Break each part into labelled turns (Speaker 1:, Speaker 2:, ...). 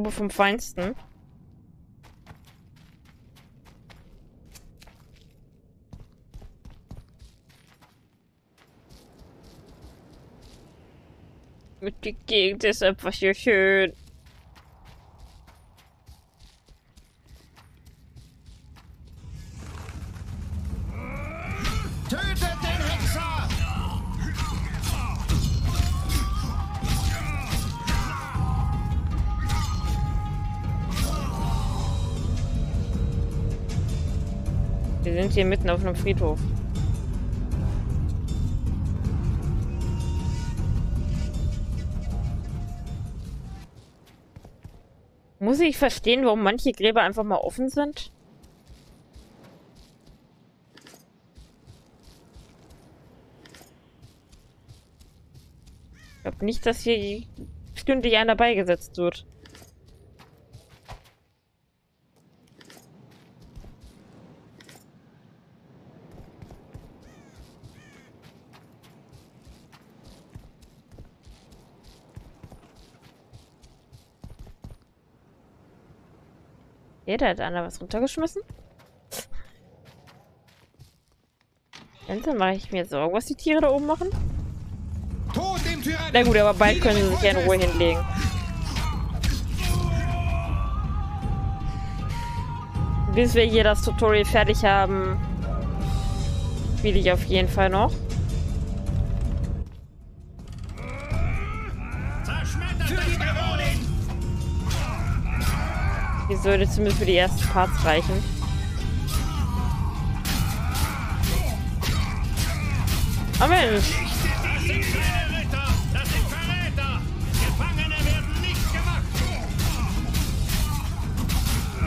Speaker 1: Grube vom Feinsten. Mit die Gegend ist einfach hier schön. Sind hier mitten auf einem Friedhof. Muss ich verstehen, warum manche Gräber einfach mal offen sind? Ich glaube nicht, dass hier stündlich einer beigesetzt wird. Okay, da hat einer was runtergeschmissen. Dann mache ich mir Sorgen, was die Tiere da oben machen. Na gut, aber bald können sie sich ja in Ruhe hinlegen. Bis wir hier das Tutorial fertig haben, spiele ich auf jeden Fall noch. Die sollte zumindest für die ersten Parts reichen. Oh Mensch!
Speaker 2: Das! Das!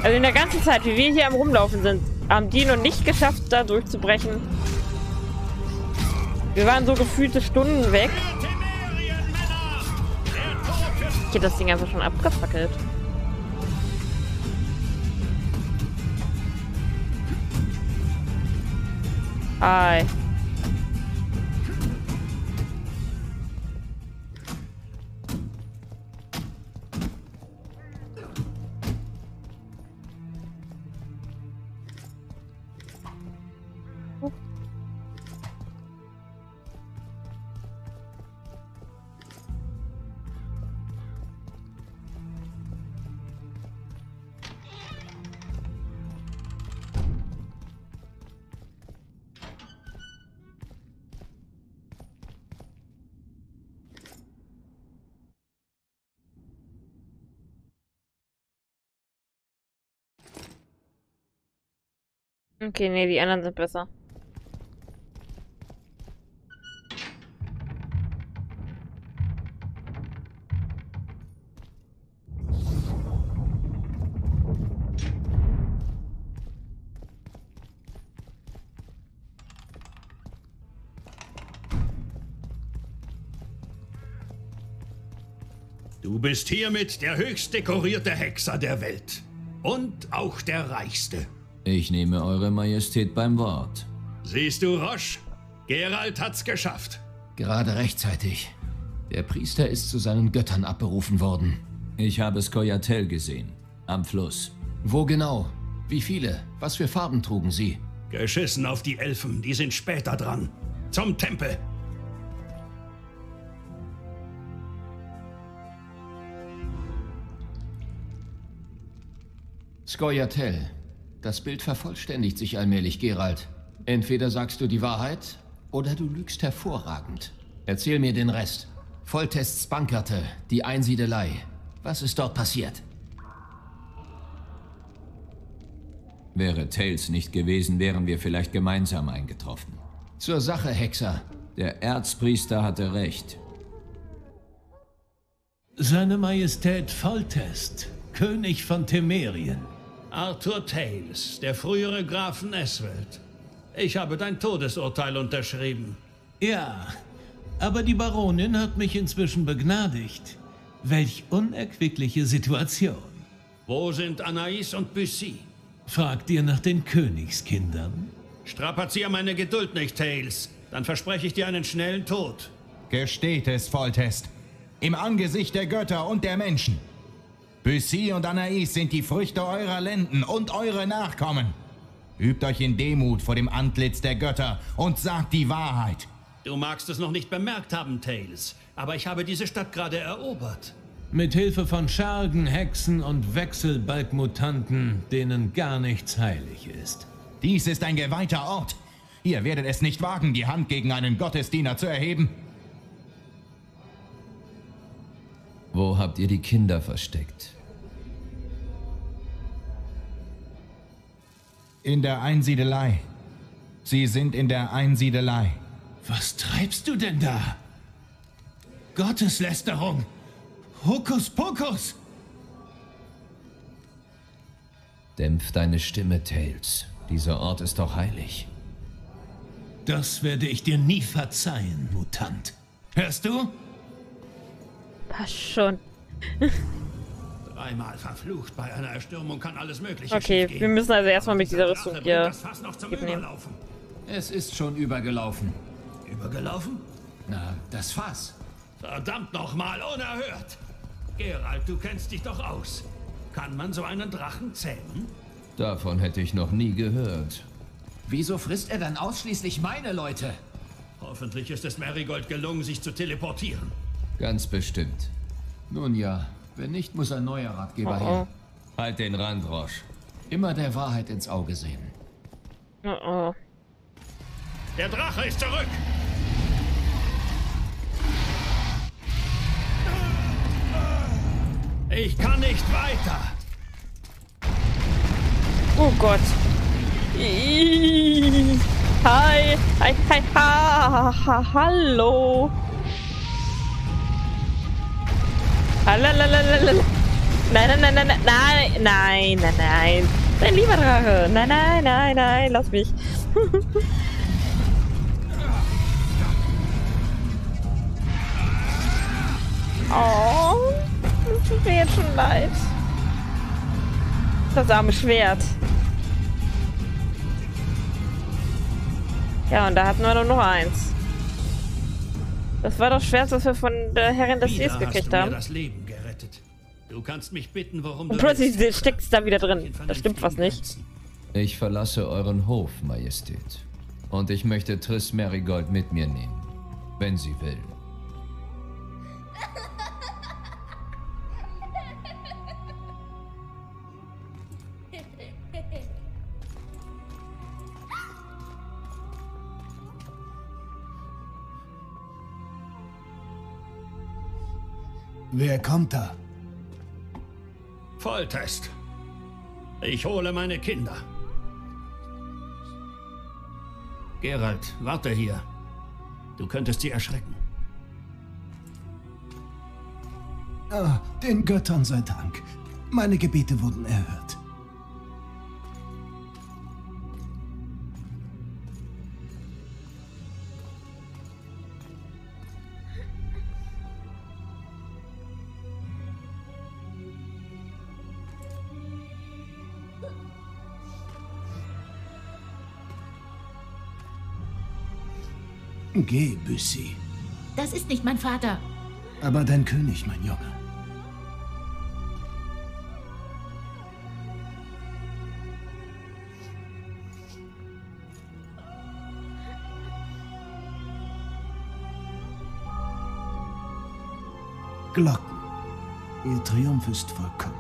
Speaker 1: Also in der ganzen Zeit, wie wir hier am Rumlaufen sind, haben die noch nicht geschafft, da durchzubrechen. Wir waren so gefühlte Stunden weg. Hier das Ding einfach schon abgefackelt. Hi. Okay, nee, die anderen sind besser.
Speaker 2: Du bist hiermit der höchst dekorierte Hexer der Welt. Und auch der reichste.
Speaker 3: Ich nehme Eure Majestät beim Wort.
Speaker 2: Siehst du, Roche? Geralt hat's geschafft.
Speaker 4: Gerade rechtzeitig. Der Priester ist zu seinen Göttern abberufen worden.
Speaker 3: Ich habe Skoyatel gesehen. Am Fluss.
Speaker 4: Wo genau? Wie viele? Was für Farben trugen sie?
Speaker 2: Geschissen auf die Elfen, die sind später dran. Zum Tempel.
Speaker 4: Skoyatel. Das Bild vervollständigt sich allmählich, Geralt. Entweder sagst du die Wahrheit oder du lügst hervorragend. Erzähl mir den Rest. Volltests bankerte, die Einsiedelei. Was ist dort passiert?
Speaker 3: Wäre Tails nicht gewesen, wären wir vielleicht gemeinsam eingetroffen.
Speaker 4: Zur Sache, Hexer.
Speaker 3: Der Erzpriester hatte recht.
Speaker 5: Seine Majestät Foltest, König von Temerien.
Speaker 2: Arthur Tales, der frühere Graf von Eswelt. Ich habe dein Todesurteil unterschrieben.
Speaker 5: Ja, aber die Baronin hat mich inzwischen begnadigt. Welch unerquickliche Situation.
Speaker 2: Wo sind Anais und Bussy?
Speaker 5: Fragt ihr nach den Königskindern?
Speaker 2: Strapazier meine Geduld nicht, Tales. Dann verspreche ich dir einen schnellen Tod.
Speaker 6: Gesteht es, Foltest. Im Angesicht der Götter und der Menschen. Bussy und Anais sind die Früchte eurer Lenden und eure Nachkommen. Übt euch in Demut vor dem Antlitz der Götter und sagt die Wahrheit.
Speaker 2: Du magst es noch nicht bemerkt haben, Tails, aber ich habe diese Stadt gerade erobert.
Speaker 5: Mit Hilfe von Schergen, Hexen und Wechselbalgmutanten, denen gar nichts heilig ist.
Speaker 6: Dies ist ein geweihter Ort. Ihr werdet es nicht wagen, die Hand gegen einen Gottesdiener zu erheben.
Speaker 3: Wo habt ihr die Kinder versteckt?
Speaker 6: In der Einsiedelei. Sie sind in der Einsiedelei.
Speaker 5: Was treibst du denn da? Gotteslästerung! Hokuspokus!
Speaker 3: Dämpf deine Stimme, Tails. Dieser Ort ist doch heilig.
Speaker 5: Das werde ich dir nie verzeihen, Mutant. Hörst du?
Speaker 1: Passt schon.
Speaker 2: Dreimal verflucht, bei einer Erstürmung kann alles mögliche
Speaker 1: Okay, wir müssen also erstmal mit dieser Rüstung hier
Speaker 2: bringt das Fass noch zum
Speaker 1: mitnehmen.
Speaker 2: Überlaufen.
Speaker 4: Es ist schon übergelaufen.
Speaker 2: Übergelaufen?
Speaker 4: Na, das Fass.
Speaker 2: Verdammt nochmal, unerhört! Gerald, du kennst dich doch aus. Kann man so einen Drachen zähmen?
Speaker 3: Davon hätte ich noch nie gehört.
Speaker 4: Wieso frisst er dann ausschließlich meine Leute?
Speaker 2: Hoffentlich ist es Marigold gelungen, sich zu teleportieren.
Speaker 3: Ganz bestimmt.
Speaker 4: Nun ja, wenn nicht, muss ein neuer Ratgeber
Speaker 1: Oh,
Speaker 4: her.
Speaker 3: Halt den Rand, Roche.
Speaker 4: Immer der Wahrheit ins Auge sehen.
Speaker 1: Oh, oh.
Speaker 2: Der Drache ist zurück! Ich kann nicht weiter!
Speaker 1: Oh Gott. Hi. Hi, hi, ha, ha, hallo. Nein, nein, nein, nein, nein, nein, nein, nein. Mein lieber Drache. Nein, nein, nein, nein, lass mich. oh, das tut mir jetzt schon leid. Das arme Schwert. Ja, und da hatten wir nur noch eins. Das war das Schwert, das wir von der Herrin des Sees gekriegt haben.
Speaker 2: das Leben gerettet. Du kannst mich bitten, warum
Speaker 1: Und
Speaker 2: du
Speaker 1: plötzlich steckt es da wieder drin.
Speaker 2: In
Speaker 1: Da stimmt was nicht.
Speaker 3: Ich verlasse euren Hof, Majestät. Und ich möchte Triss Marigold mit mir nehmen. Wenn sie will.
Speaker 7: Wer kommt da?
Speaker 2: Volltest. Ich hole meine Kinder. Gerald, warte hier. Du könntest sie erschrecken.
Speaker 7: Ah, den Göttern sei Dank. Meine Gebete wurden erhört. Geh, Büssi.
Speaker 8: Das ist nicht mein Vater.
Speaker 7: Aber dein König, mein Junge. Glocken. Ihr Triumph ist vollkommen.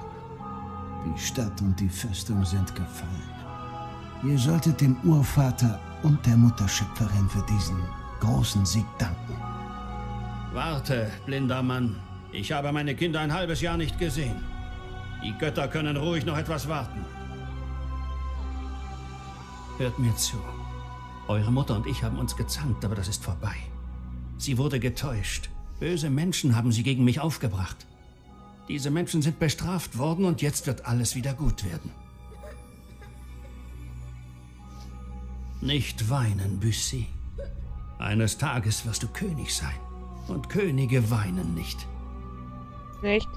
Speaker 7: Die Stadt und die Festung sind gefallen. Ihr solltet dem Urvater und der Mutterschöpferin für diesen großen Sieg danken.
Speaker 2: Warte, blinder Mann. Ich habe meine Kinder ein halbes Jahr nicht gesehen. Die Götter können ruhig noch etwas warten. Hört mir zu. Eure Mutter und ich haben uns gezankt, aber das ist vorbei. Sie wurde getäuscht. Böse Menschen haben sie gegen mich aufgebracht. Diese Menschen sind bestraft worden und jetzt wird alles wieder gut werden. Nicht weinen, Bussy. Eines Tages wirst du König sein. Und Könige weinen nicht.
Speaker 1: Nicht?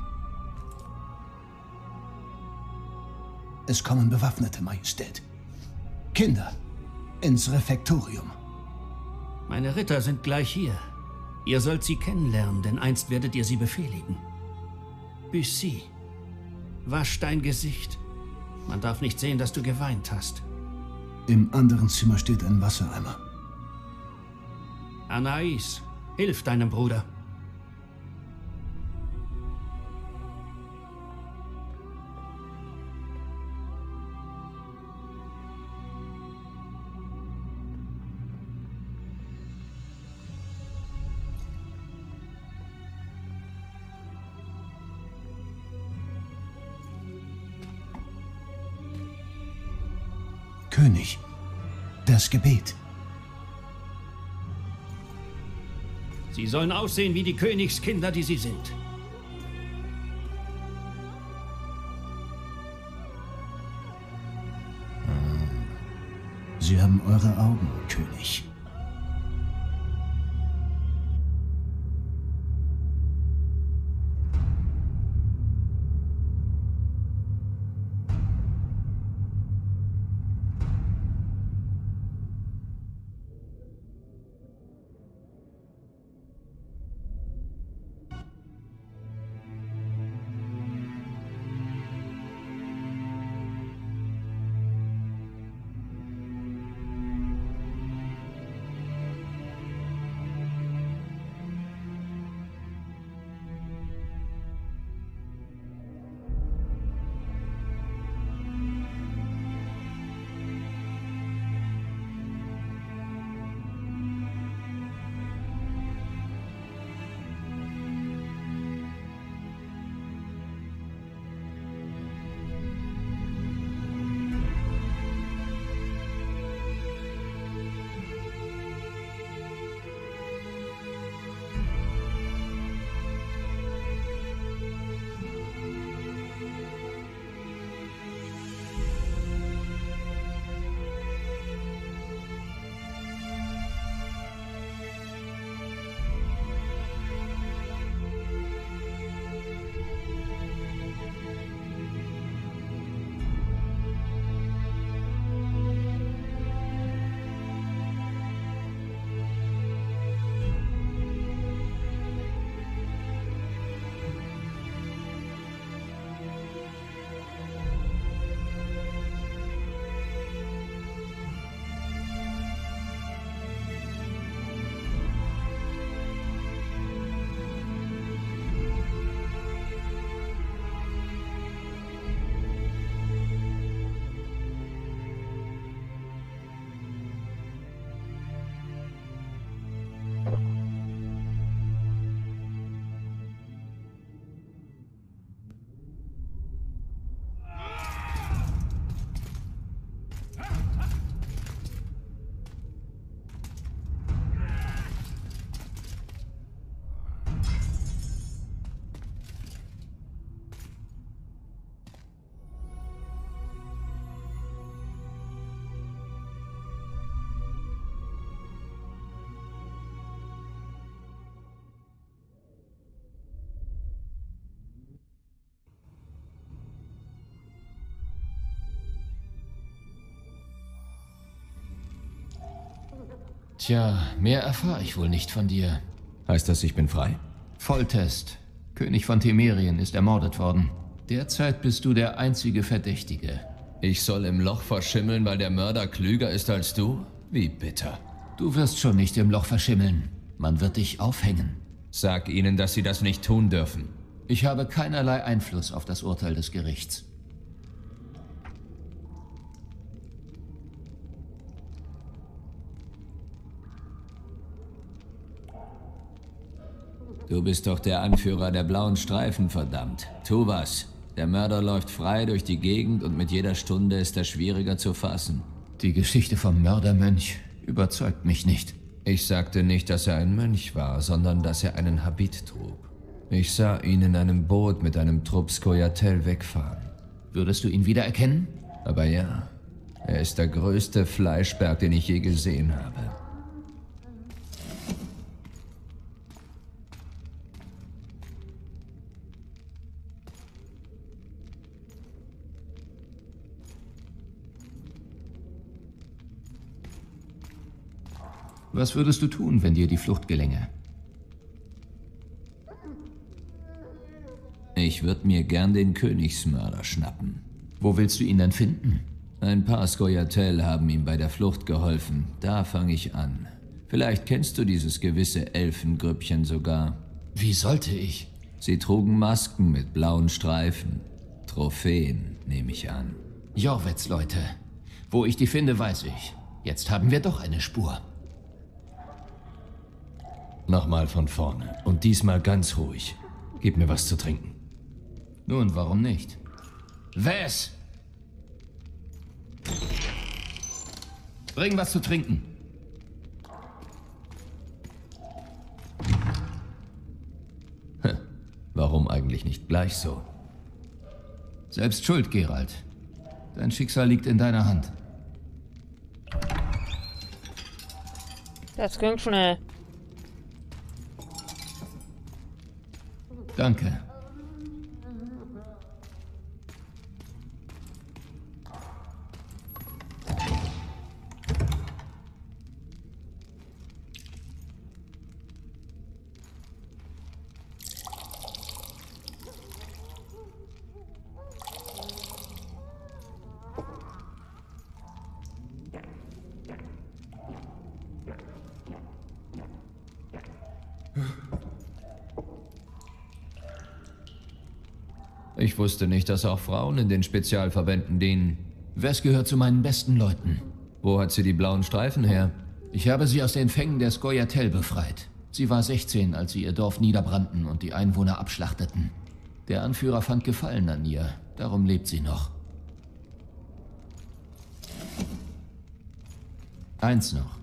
Speaker 7: Es kommen Bewaffnete, Majestät. Kinder, ins Refektorium.
Speaker 2: Meine Ritter sind gleich hier. Ihr sollt sie kennenlernen, denn einst werdet ihr sie befehligen. Bussy, wasch dein Gesicht. Man darf nicht sehen, dass du geweint hast.
Speaker 7: Im anderen Zimmer steht ein Wassereimer.
Speaker 2: Anais, hilf deinem Bruder.
Speaker 7: König, das Gebet.
Speaker 2: Sie sollen aussehen wie die Königskinder, die sie sind.
Speaker 7: Sie haben eure Augen, König.
Speaker 4: Tja, mehr erfahre ich wohl nicht von dir.
Speaker 3: Heißt das, ich bin frei?
Speaker 4: Volltest. König von Temerien ist ermordet worden. Derzeit bist du der einzige Verdächtige.
Speaker 3: Ich soll im Loch verschimmeln, weil der Mörder klüger ist als du? Wie bitter.
Speaker 4: Du wirst schon nicht im Loch verschimmeln. Man wird dich aufhängen.
Speaker 3: Sag ihnen, dass sie das nicht tun dürfen.
Speaker 4: Ich habe keinerlei Einfluss auf das Urteil des Gerichts.
Speaker 3: Du bist doch der Anführer der blauen Streifen, verdammt. Tu was. Der Mörder läuft frei durch die Gegend und mit jeder Stunde ist er schwieriger zu fassen.
Speaker 4: Die Geschichte vom Mördermönch überzeugt mich nicht.
Speaker 3: Ich sagte nicht, dass er ein Mönch war, sondern dass er einen Habit trug. Ich sah ihn in einem Boot mit einem Trupp Skoyatel wegfahren.
Speaker 4: Würdest du ihn wiedererkennen?
Speaker 3: Aber ja, er ist der größte Fleischberg, den ich je gesehen habe.
Speaker 4: Was würdest du tun, wenn dir die Flucht gelänge?
Speaker 3: Ich würde mir gern den Königsmörder schnappen.
Speaker 4: Wo willst du ihn dann finden?
Speaker 3: Ein paar Skoyatel haben ihm bei der Flucht geholfen. Da fange ich an. Vielleicht kennst du dieses gewisse Elfengrüppchen sogar.
Speaker 4: Wie sollte ich?
Speaker 3: Sie trugen Masken mit blauen Streifen. Trophäen, nehme ich an.
Speaker 4: Jorwitz, Leute. Wo ich die finde, weiß ich. Jetzt haben wir doch eine Spur.
Speaker 9: Nochmal von vorne. Und diesmal ganz ruhig. Gib mir was zu trinken.
Speaker 4: Nun, warum nicht? Wes! Bring was zu trinken.
Speaker 9: Warum eigentlich nicht gleich so?
Speaker 4: Selbst schuld, Gerald. Dein Schicksal liegt in deiner Hand.
Speaker 1: Das ging schnell.
Speaker 4: Danke.
Speaker 3: Ich wusste nicht, dass auch Frauen in den Spezialverbänden dienen.
Speaker 4: Wes gehört zu meinen besten Leuten.
Speaker 3: Wo hat sie die blauen Streifen her?
Speaker 4: Ich habe sie aus den Fängen der Skoyatel befreit. Sie war 16, als sie ihr Dorf niederbrannten und die Einwohner abschlachteten. Der Anführer fand Gefallen an ihr, darum lebt sie noch. Eins noch.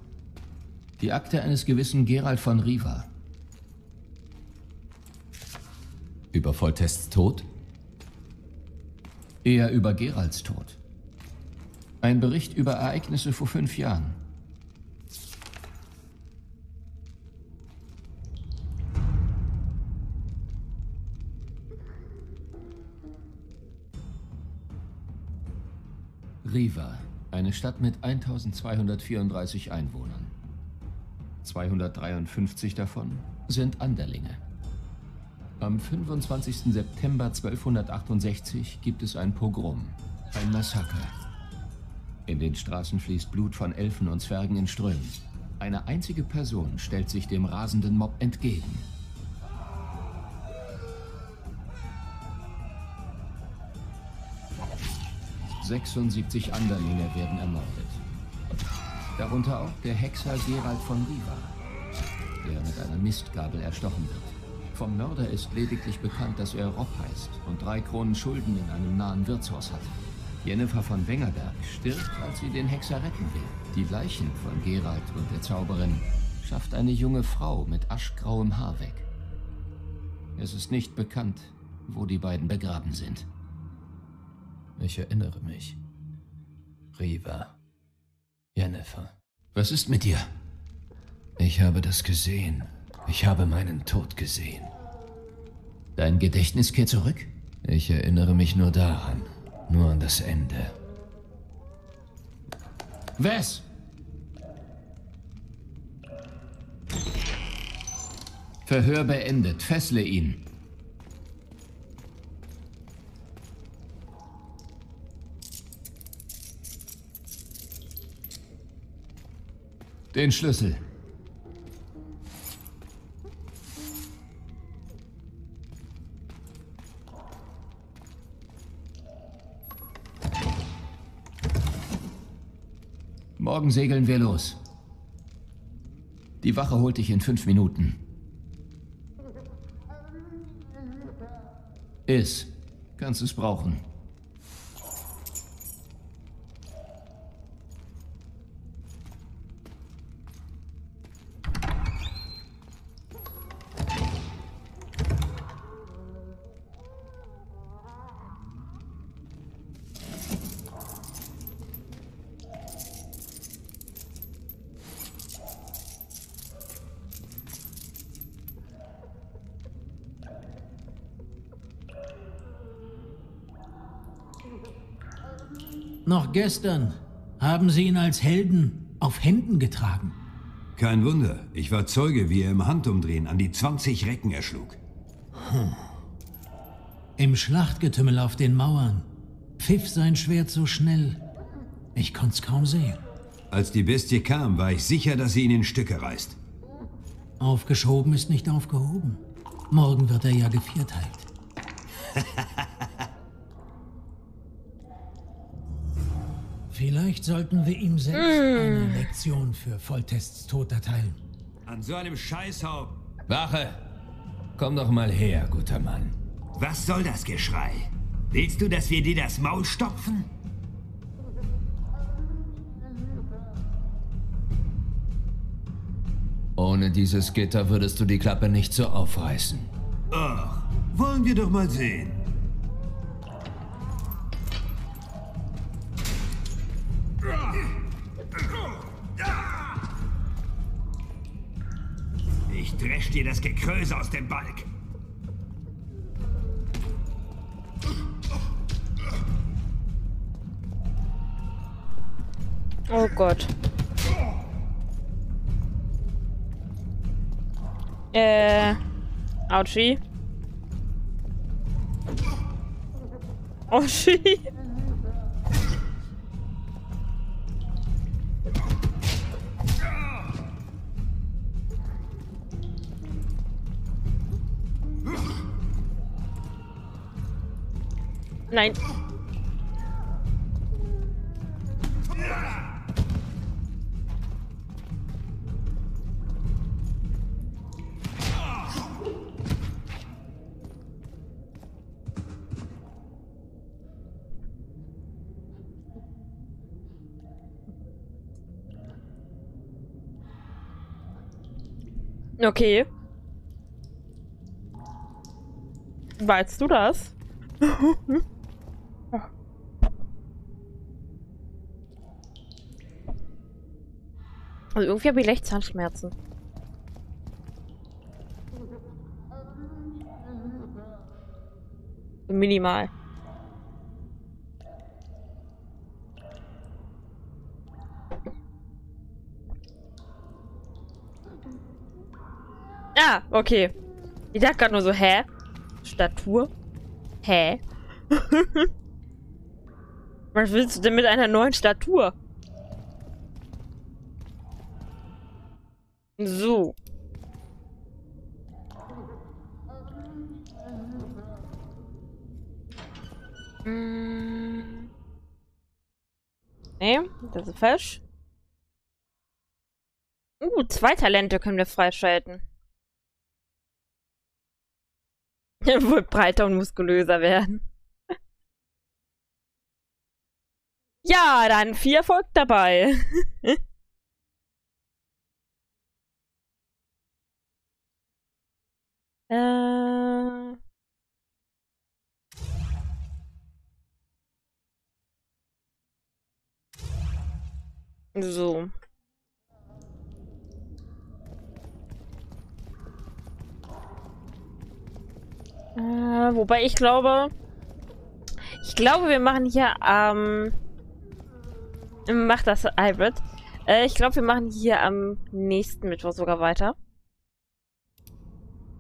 Speaker 4: Die Akte eines gewissen Gerald von Riva.
Speaker 3: Über Voltests Tod?
Speaker 4: Eher über Geralds Tod. Ein Bericht über Ereignisse vor fünf Jahren. Riva, eine Stadt mit 1234 Einwohnern. 253 davon sind Anderlinge. Am 25. September 1268 gibt es ein Pogrom, ein Massaker. In den Straßen fließt Blut von Elfen und Zwergen in Strömen. Eine einzige Person stellt sich dem rasenden Mob entgegen. »76 Anderlinge werden ermordet. Darunter auch der Hexer Gerald von Riva, der mit einer Mistgabel erstochen wird. Vom Mörder ist lediglich bekannt, dass er Rob heißt und drei Kronen Schulden in einem nahen Wirtshaus hat. Jennifer von Wengerberg stirbt, als sie den Hexer retten will. Die Leichen von Gerald und der Zauberin schafft eine junge Frau mit aschgrauem Haar weg. Es ist nicht bekannt, wo die beiden begraben sind.
Speaker 3: Ich erinnere mich. Riva. Jennifer.
Speaker 4: Was ist mit dir?
Speaker 3: Ich habe das gesehen. Ich habe meinen Tod gesehen.
Speaker 4: Dein Gedächtnis kehrt zurück?
Speaker 3: Ich erinnere mich nur daran. Nur an das Ende.
Speaker 4: Wes? Verhör beendet. Fessle ihn. Den Schlüssel. Morgen segeln wir los. Die Wache holt dich in fünf Minuten. Iss. Kannst es brauchen.
Speaker 7: Noch gestern haben sie ihn als Helden auf Händen getragen.
Speaker 10: Kein Wunder. Ich war Zeuge, wie er im Handumdrehen an die 20 Recken erschlug.
Speaker 11: Im Schlachtgetümmel auf den Mauern pfiff sein Schwert so schnell. Ich konnt's kaum sehen.
Speaker 12: Als die Bestie kam, war ich sicher, dass sie ihn in Stücke reißt.
Speaker 11: Aufgeschoben ist nicht aufgehoben. Morgen wird er ja gevierteilt. Vielleicht sollten wir ihm selbst eine Lektion für Volltests Tod erteilen.
Speaker 12: An so einem Scheißhaufen.
Speaker 3: Wache! Komm doch mal her, guter Mann.
Speaker 10: Was soll das Geschrei? Willst du, dass wir dir das Maul stopfen?
Speaker 3: Ohne dieses Gitter würdest du die Klappe nicht so aufreißen.
Speaker 10: Ach, wollen wir doch mal sehen. Dir das Gekröse aus dem Balk.
Speaker 1: Oh Gott. Äh. Autschi. Autschi. Nein. Okay. Weißt du das? Also irgendwie habe ich leicht Zahnschmerzen. Minimal. Ah, okay. Ich dachte gerade nur so, hä? Statur? Hä? Was willst du denn mit einer neuen Statur? Falsch. Uh, zwei Talente können wir freischalten. Wohl breiter und muskulöser werden. Ja, dann viel Erfolg dabei. äh... So. Äh, wobei ich glaube... Ich glaube, wir machen hier am... Ähm, macht das Hybrid. Äh, ich glaube, wir machen hier am nächsten Mittwoch sogar weiter.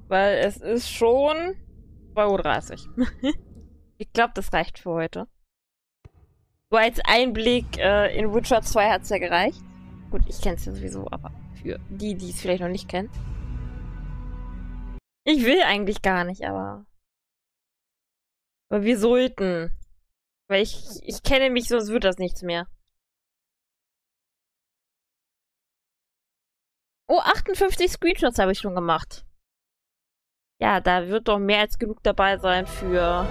Speaker 1: Weil es ist schon 2.30 Uhr. ich glaube, das reicht für heute. So als Einblick äh, in Witcher 2 hat es ja gereicht. Gut, ich kenne es ja sowieso, aber für die, die es vielleicht noch nicht kennen. Ich will eigentlich gar nicht, aber... Aber wir sollten. Weil ich, ich kenne mich, sonst wird das nichts mehr. Oh, 58 Screenshots habe ich schon gemacht. Ja, da wird doch mehr als genug dabei sein für